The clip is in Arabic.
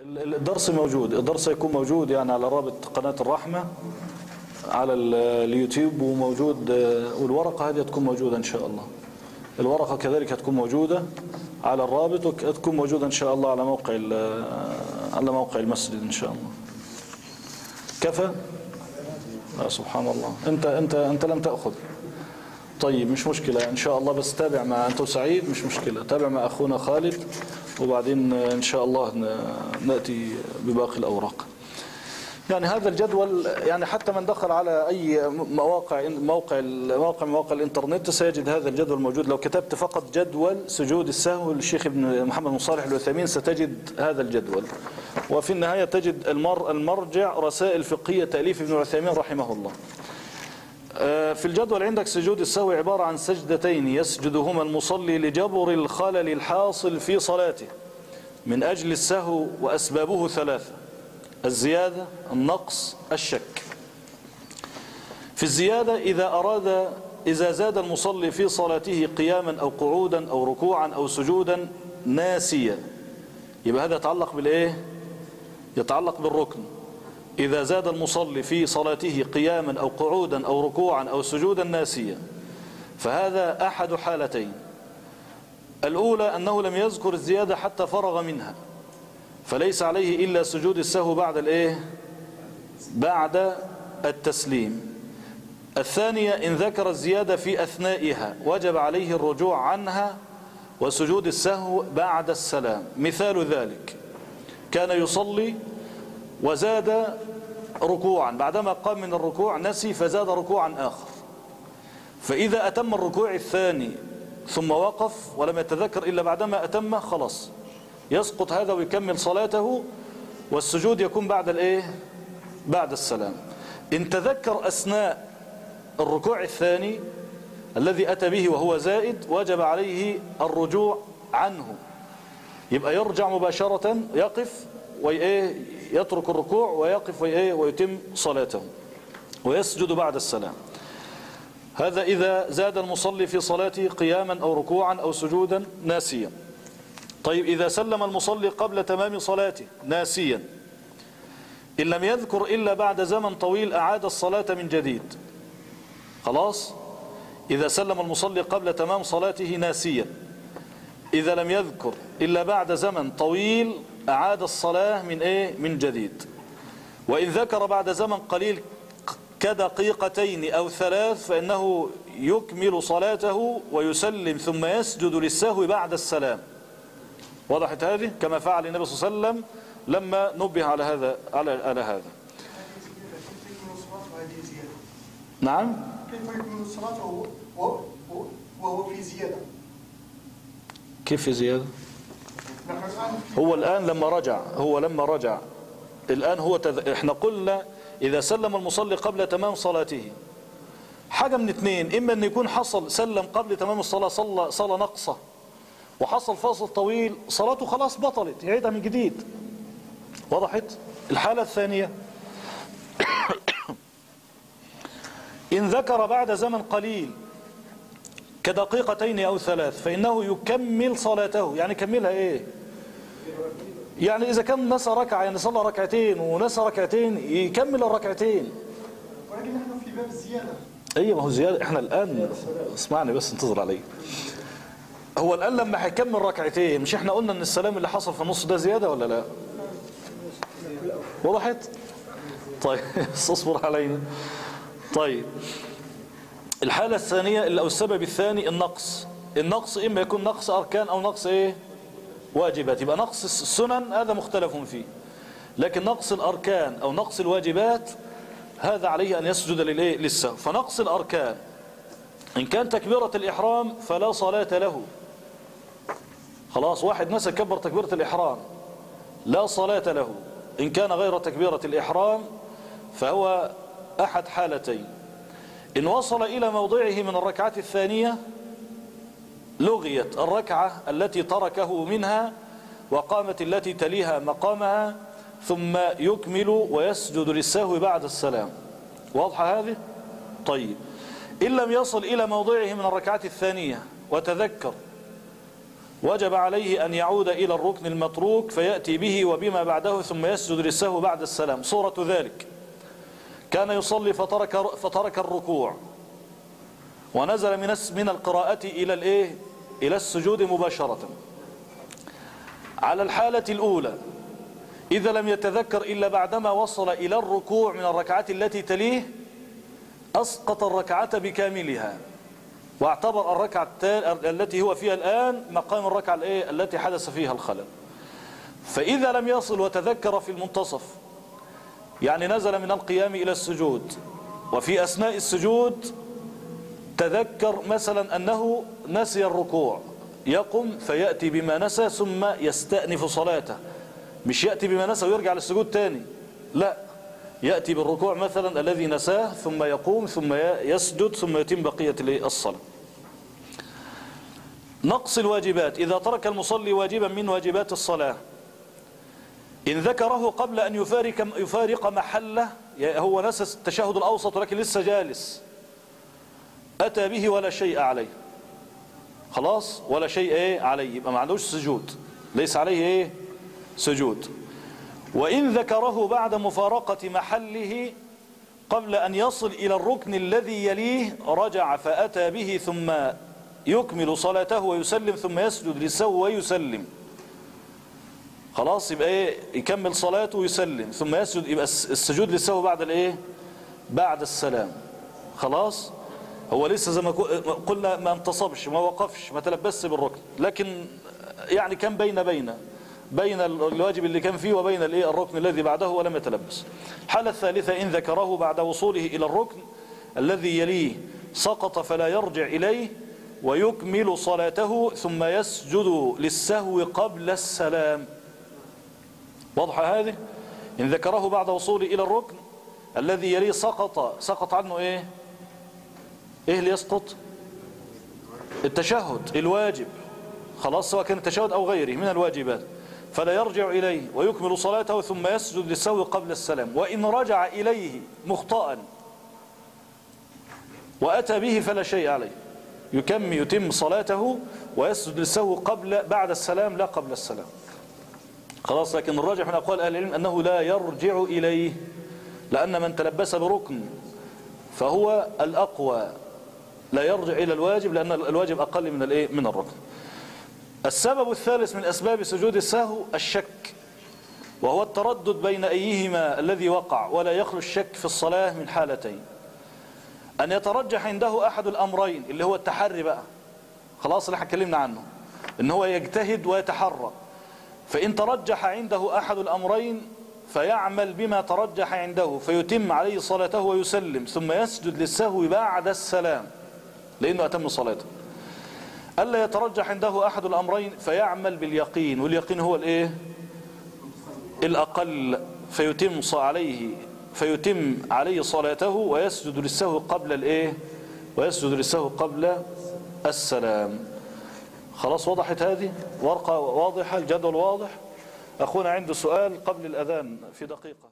الدرس موجود. الدرس يكون موجود يعني على رابط قناة الرحمة على ال- اليوتيوب وموجود آه، والورقة هذه تكون موجودة إن شاء الله. الورقة كذلك هتكون موجودة على الرابط وتكون موجودة إن شاء الله على موقع آه، على موقع المسجد إن شاء الله. كفى؟ آه سبحان الله. أنت أنت أنت لم تأخذ. طيب مش مشكلة. إن شاء الله بس تابع مع أنت وسعيد مش مشكلة. تابع مع أخونا خالد وبعدين إن شاء الله نأتي بباقي الأوراق. يعني هذا الجدول يعني حتى من دخل على أي مواقع موقع موقع مواقع الإنترنت سيجد هذا الجدول موجود. لو كتبت فقط جدول سجود السهو للشيخ ابن محمد بن صالح العثيمين ستجد هذا الجدول. وفي النهاية تجد المر المرجع رسائل فقهية تأليف ابن العثيمين رحمه الله. في الجدول عندك سجود السهو عبارة عن سجدتين يسجدهما المصلي لجبر الخلل الحاصل في صلاته من أجل السهو وأسبابه ثلاثة الزيادة النقص الشك. في الزيادة إذا أراد إذا زاد المصلي في صلاته قياما أو قعودا أو ركوعا أو سجودا ناسيا يبقى هذا يتعلق بالإيه؟ يتعلق بالركن. إذا زاد المصلي في صلاته قياما أو قعودا أو ركوعا أو سجودا ناسيا فهذا أحد حالتين. الأولى أنه لم يذكر الزيادة حتى فرغ منها فليس عليه إلا سجود السهو بعد الإيه؟ بعد التسليم. الثانية إن ذكر الزيادة في أثنائها وجب عليه الرجوع عنها وسجود السهو بعد السلام. مثال ذلك كان يصلي وزاد ركوعا. بعدما قام من الركوع نسي فزاد ركوعا آخر. فإذا أتم الركوع الثاني ثم وقف ولم يتذكر إلا بعدما أتم خلاص. يسقط هذا ويكمل صلاته والسجود يكون بعد الإيه؟ بعد السلام. إن تذكر أثناء الركوع الثاني الذي أتى به وهو زائد وجب عليه الرجوع عنه. يبقى يرجع مباشرة يقف يترك الركوع ويقف وإيه ويتم صلاته ويسجد بعد السلام. هذا إذا زاد المصلي في صلاته قياما أو ركوعا أو سجودا ناسيا. طيب إذا سلم المصلي قبل تمام صلاته ناسيا. إن لم يذكر إلا بعد زمن طويل أعاد الصلاة من جديد. خلاص؟ إذا سلم المصلي قبل تمام صلاته ناسيا. إذا لم يذكر إلا بعد زمن طويل أعاد الصلاة من إيه؟ من جديد. وإن ذكر بعد زمن قليل كدقيقتين أو ثلاث فإنه يكمل صلاته ويسلم ثم يسجد للسهو بعد السلام. وضحت هذه؟ كما فعل النبي صلى الله عليه وسلم لما نبه على هذا على على هذا؟ نعم؟ كيف يكمل الصلاة وهو, في زيادة؟ كيف في زيادة؟ هو الآن لما رجع هو لما رجع. الآن هو تذ... إحنا قلنا إذا سلم المصلي قبل تمام صلاته. حاجة من اثنين إما أن يكون حصل سلم قبل تمام الصلاة صلى صلاة نقصة. وحصل فاصل طويل صلاته خلاص بطلت يعيدها من جديد. وضحت؟ الحالة الثانية. إن ذكر بعد زمن قليل كدقيقتين أو ثلاث فإنه يكمل صلاته. يعني كملها إيه؟ يعني إذا كان نسى ركعة يعني صلى ركعتين ونسى ركعتين يكمل الركعتين. ولكن نحن في باب الزيادة أيوه ما هو زيادة. إحنا الآن اسمعني بس انتظر علي. هو الآن لما هيكمل ركعتين مش إحنا قلنا إن السلام اللي حصل في النص ده زيادة ولا لا؟ وضحت طيب اصبر علينا طيب. الحالة الثانية أو السبب الثاني النقص. النقص إما يكون نقص أركان أو نقص إيه؟ واجبات يبقى نقص السنن هذا مختلف فيه. لكن نقص الأركان أو نقص الواجبات هذا عليه أن يسجد للسهو. فنقص الأركان. إن كان تكبيرة الإحرام فلا صلاة له. خلاص واحد نسى كبر تكبيرة الإحرام لا صلاة له. إن كان غير تكبيرة الإحرام فهو أحد حالتين. إن وصل إلى موضعه من الركعة الثانية لغيت الركعة التي تركه منها وقامت التي تليها مقامها ثم يكمل ويسجد للسهو بعد السلام. واضحة هذه؟ طيب. إن لم يصل إلى موضعه من الركعة الثانية وتذكر وجب عليه أن يعود إلى الركن المتروك فيأتي به وبما بعده ثم يسجد للسهو بعد السلام. صورة ذلك. كان يصلي فترك, فترك الركوع ونزل من من القراءة إلى الإيه؟ إلى السجود مباشرة. على الحالة الأولى إذا لم يتذكر إلا بعدما وصل إلى الركوع من الركعات التي تليه أسقط الركعة بكاملها. واعتبر الركعة التي هو فيها الآن مقام الركعة؟ التي حدث فيها الخلل. فإذا لم يصل وتذكر في المنتصف يعني نزل من القيام إلى السجود وفي أثناء السجود تذكر مثلا أنه نسي الركوع يقم فيأتي بما نسى ثم يستأنف صلاته. مش يأتي بما نسى ويرجع للسجود تاني. لا يأتي بالركوع مثلا الذي نساه ثم يقوم ثم يسجد ثم يتم بقية الصلاة نقص الواجبات. إذا ترك المصلي واجبا من واجبات الصلاة إن ذكره قبل أن يفارق, يفارق محله هو نسى التشهد الأوسط ولكن لسه جالس أتى به ولا شيء عليه. خلاص؟ ولا شيء إيه عليه. يبقى ما عندوش سجود. ليس عليه إيه؟ سجود. وإن ذكره بعد مفارقة محله قبل أن يصل إلى الركن الذي يليه رجع فأتى به ثم يكمل صلاته ويسلم ثم يسجد للسهو ويسلم. خلاص؟ يبقى إيه؟ يكمل صلاته ويسلم. ثم يسجد. يبقى السجود للسهو بعد الإيه؟ بعد السلام. خلاص؟ هو لسه زي ما قلنا ما انتصبش ما وقفش ما تلبسش بالركن. لكن يعني كان بين بين بين الواجب اللي كان فيه وبين الايه؟ الركن الذي بعده ولم يتلبس. الحالة الثالثة إن ذكره بعد وصوله إلى الركن الذي يليه سقط فلا يرجع إليه ويكمل صلاته ثم يسجد للسهو قبل السلام. واضح هذه؟ إن ذكره بعد وصوله إلى الركن الذي يليه سقط سقط عنه إيه؟ إيه اللي يسقط؟ التشهد الواجب. خلاص سواء كان التشهد أو غيره من الواجبات. فلا يرجع إليه ويكمل صلاته ثم يسجد للسهو قبل السلام. وإن رجع إليه مخطئا وأتى به فلا شيء عليه. يكم يتم صلاته ويسجد للسهو قبل بعد السلام لا قبل السلام. خلاص لكن الراجح من أقوال أهل العلم أنه لا يرجع إليه لأن من تلبس بركن فهو الأقوى. لا يرجع إلى الواجب لأن الواجب أقل من الإيه؟ من الركن. السبب الثالث من أسباب سجود السهو الشك وهو التردد بين أيهما الذي وقع ولا يخلو الشك في الصلاة من حالتين. أن يترجح عنده أحد الأمرين اللي هو التحري بقى. خلاص اللي اتكلمنا عنه. إن هو يجتهد ويتحرى. فإن ترجح عنده أحد الأمرين فيعمل بما ترجح عنده فيتم عليه صلاته ويسلم ثم يسجد للسهو بعد السلام. لأنه أتم صلاته ألا يترجح عنده أحد الأمرين فيعمل باليقين واليقين هو الإيه؟ الأقل. فيتم عليه فيتم عليه صلاته ويسجد للسهو قبل الإيه؟ ويسجد للسهو قبل السلام. خلاص وضحت هذه؟ ورقة واضحة الجدول واضح. أخونا عنده سؤال قبل الأذان في دقيقة.